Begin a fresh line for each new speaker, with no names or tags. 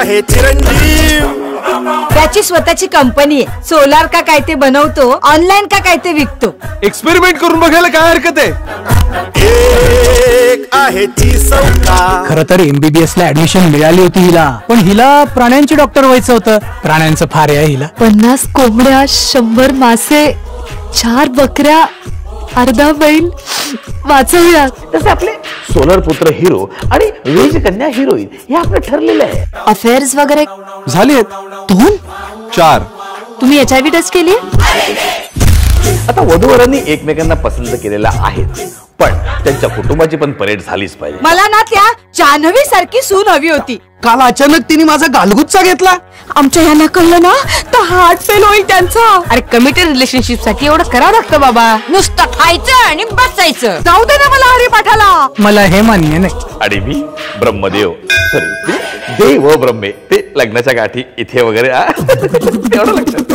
आहे चिरंजीव.
त्याची स्वतःची कंपनी आहे. सोलार का काय ते बनवतो ऑनलाईन का काय ते विकतो.
एक्सपेरिमेंट करून बघायला काय हरकत आहे?
एक आहे चिसौका
खर तर एमबीबीएस ला ऍडमिशन मिळाली होती हिला. पण हिला प्राण्यांची डॉक्टर व्हायचं होतं. प्राण्यांचं फार आहे हिला.
पन्नास कोंबड्या शंभर मासे चार बकऱ्या अर्धा बैल. वाचवूयात
तसे आपले सोलर पुत्र हिरो आणि वेज कन्या हिरोईन हे आपलं ठरलेलं आहे.
अफेअर्स वगैरे
झाली आहेत.
दोन?
चार.
तुम्ही एच आय व्ही टेस्ट केली
आता वधूवरांनी एकमेकांना पसंत केलेला आहे पण त्यांच्या कुटुंबाची पण परेड झालीच पाहिजे.
मला ना त्या जान्हवी सारखी सून हवी होती.
काल अचानक तिने माझा गालगुच्चा घेतला.
आमच्या ह्यांना कळलं ना? तर हार्ट फेल होईल त्यांचा. अरे कमिटेड रिलेशनशिपसाठी एवढं करावं लागतं बाबा. नुसतं खायचं आणि बसायचं. जाऊ दे ना मला. हरिपाठाला
मला हे मान्य नाही.
आणि मी ब्रह्मदेव. सॉरी देव ब्रह्मे. ते लग्नाच्या गाठी इथे वगैरे आ? एवढं लक्षात